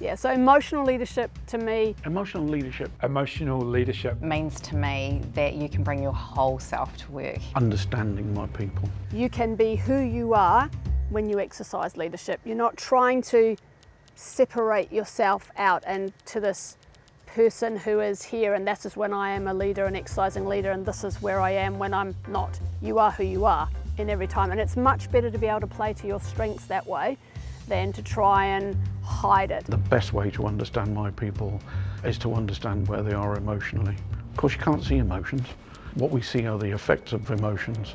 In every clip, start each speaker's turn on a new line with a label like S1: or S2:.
S1: Yeah, so emotional leadership to me.
S2: Emotional leadership.
S3: Emotional leadership
S4: means to me that you can bring your whole self to work.
S2: Understanding my people.
S1: You can be who you are when you exercise leadership. You're not trying to separate yourself out and to this person who is here and this is when I am a leader, and exercising leader, and this is where I am when I'm not. You are who you are in every time. And it's much better to be able to play to your strengths that way than to try and hide it.
S2: The best way to understand my people is to understand where they are emotionally. Of course, you can't see emotions. What we see are the effects of emotions.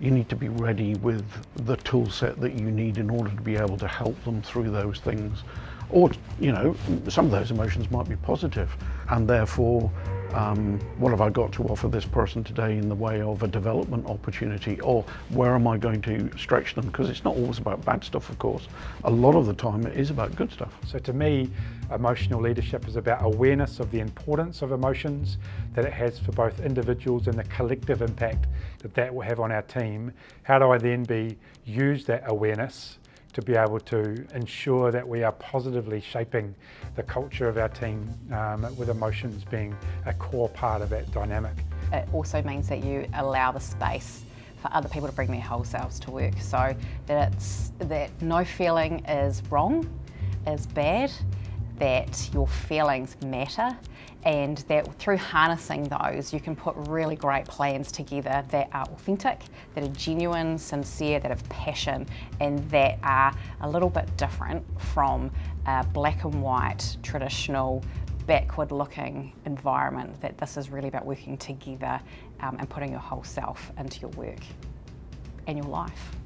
S2: You need to be ready with the tool set that you need in order to be able to help them through those things. Or, you know, some of those emotions might be positive and therefore um, what have I got to offer this person today in the way of a development opportunity? Or where am I going to stretch them? Because it's not always about bad stuff of course. A lot of the time it is about good stuff.
S3: So to me emotional leadership is about awareness of the importance of emotions that it has for both individuals and the collective impact that that will have on our team. How do I then be use that awareness to be able to ensure that we are positively shaping the culture of our team um, with emotions being a core part of that dynamic.
S4: It also means that you allow the space for other people to bring their whole selves to work so that it's that no feeling is wrong, is bad, that your feelings matter and that through harnessing those you can put really great plans together that are authentic, that are genuine, sincere, that have passion and that are a little bit different from a black and white traditional backward looking environment that this is really about working together um, and putting your whole self into your work and your life.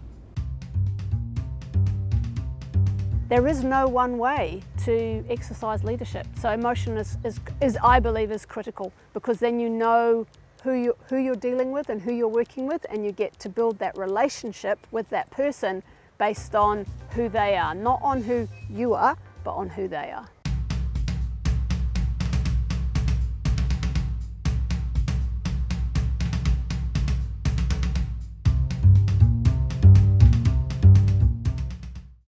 S1: There is no one way to exercise leadership. So emotion is, is, is, I believe, is critical because then you know who, you, who you're dealing with and who you're working with and you get to build that relationship with that person based on who they are, not on who you are, but on who they are.